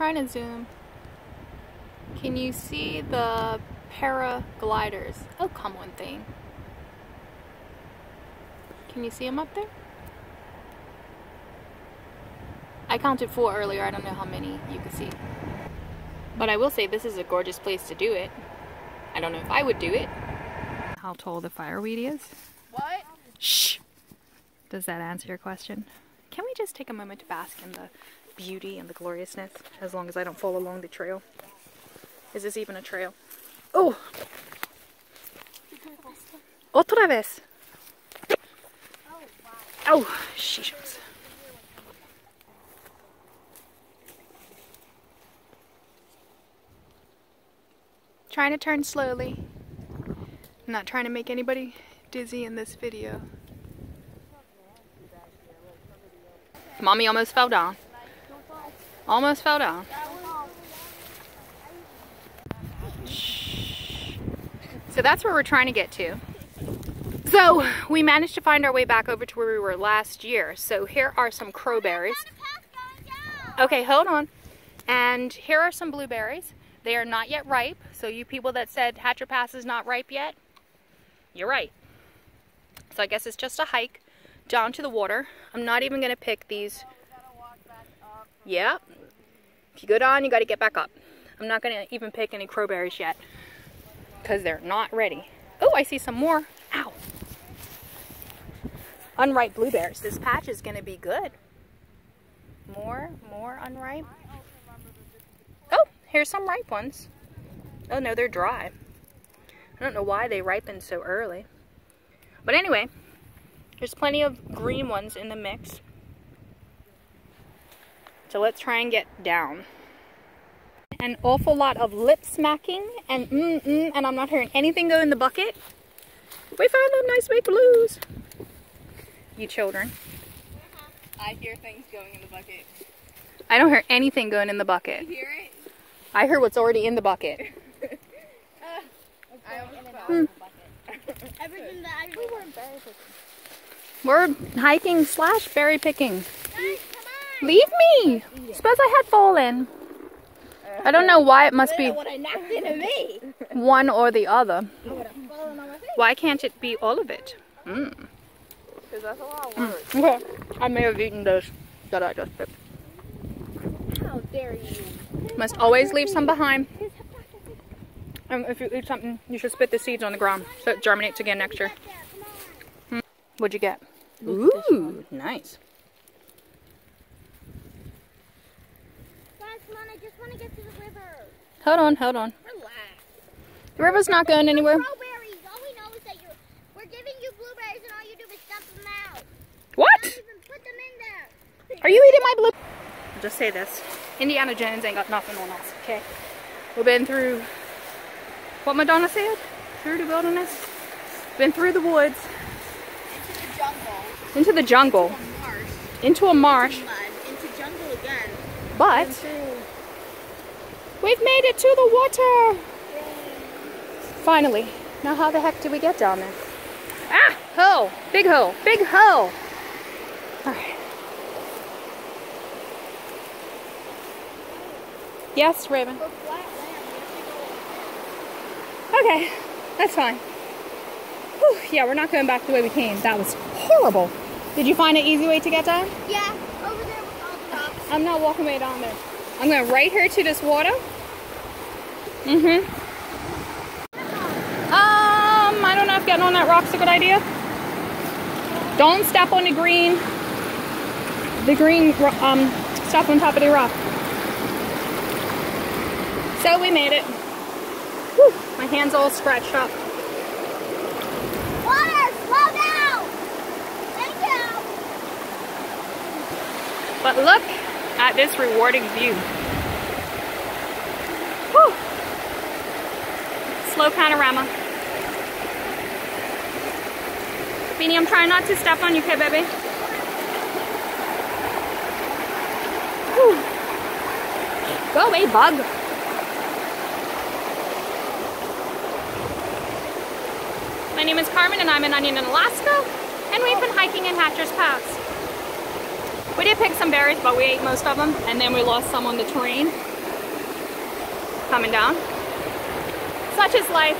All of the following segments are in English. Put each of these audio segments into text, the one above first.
trying to zoom. Can you see the paragliders? Oh, come on thing. Can you see them up there? I counted four earlier. I don't know how many you can see. But I will say this is a gorgeous place to do it. I don't know if I would do it. How tall the fireweed is? What? Shh! Does that answer your question? Can we just take a moment to bask in the beauty and the gloriousness as long as I don't fall along the trail? Is this even a trail? Oh! Otra vez! Oh, sheesh. Trying to turn slowly. I'm not trying to make anybody dizzy in this video. Mommy almost fell down. Almost fell down. So that's where we're trying to get to. So we managed to find our way back over to where we were last year. So here are some crowberries. Okay, hold on. And here are some blueberries. They are not yet ripe. So you people that said Hatcher Pass is not ripe yet, you're right. So I guess it's just a hike down to the water. I'm not even to pick these. Yeah. If you go down, you got to get back up. I'm not going to even pick any crowberries yet because they're not ready. Oh, I see some more. Ow. Unripe blueberries. This patch is going to be good. More, more unripe. Oh, here's some ripe ones. Oh no, they're dry. I don't know why they ripen so early. But anyway, there's plenty of green ones in the mix. So let's try and get down. An awful lot of lip smacking and mm mm, and I'm not hearing anything go in the bucket. We found them nice big blues. You children. I hear things going in the bucket. I don't hear anything going in the bucket. You hear it? I hear what's already in the bucket. I almost fell. Hmm. Everything that I We're hiking slash berry picking. Guys, come on! Leave me! Suppose I had fallen. I don't know why it must be would have knocked into me. one or the other. I would have fallen on my face. Why can't it be all of it? Mm. Because that's a lot of work. Okay, I may have eaten those that I just picked. How dare you? Must always leave some behind. And if you eat something, you should spit the seeds on the ground so it germinates again next year. Hmm. What'd you get? Ooh, nice. Guys, come on, I just want to get to the river. Hold on, hold on. Relax. The river's not going anywhere. Strawberries. All we know is that you're, we're giving you blueberries and all you do is dump them out. What? Even put them in there. Are you eating my blue? I'll just say this. Indiana Jones ain't got nothing on us, okay? We've been through what Madonna said? Through the wilderness? Been through the woods, Into the jungle. into the jungle, A marsh. into a marsh, Mud. Into jungle again. but we've made it to the water! Finally. Now how the heck did we get down there? Ah! Hole! Big hole! Big hole! Alright. Yes, Raven. For flat land, we have to go Okay, that's fine. Whew, yeah, we're not going back the way we came. That was horrible. Did you find an easy way to get down? Yeah, over there with all the rocks. I'm not walking way down there. I'm going to right here to this water. Mm-hmm. Um, I don't know if getting on that rock's a good idea. Don't step on the green, the green um, stuff on top of the rock. So we made it. Whew, my hand's all scratched up. Water, slow down! Thank you! But look at this rewarding view. Whew. Slow panorama. Beanie, I'm trying not to step on you, okay, baby? Whew. Go away, bug. My name is Carmen and I'm in Onion in Alaska and we've been hiking in Hatcher's Pass. We did pick some berries, but we ate most of them, and then we lost some on the train coming down. Such is life.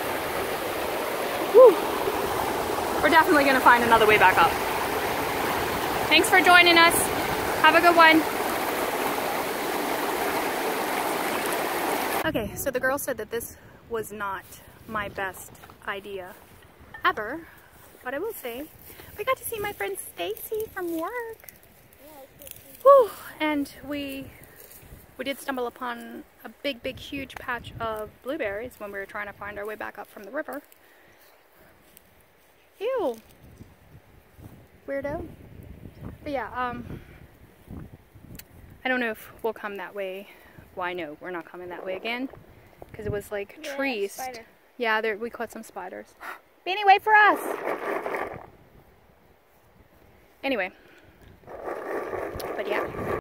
Whew. We're definitely gonna find another way back up. Thanks for joining us. Have a good one. Okay, so the girl said that this was not my best idea ever, but I will say, we got to see my friend Stacy from work. Whew, and we we did stumble upon a big, big, huge patch of blueberries when we were trying to find our way back up from the river. Ew. Weirdo. But yeah, um, I don't know if we'll come that way. Well, I know we're not coming that way again because it was like Yeah, trees. spider. Yeah, there we caught some spiders. Beanie, wait for us. Anyway, but yeah.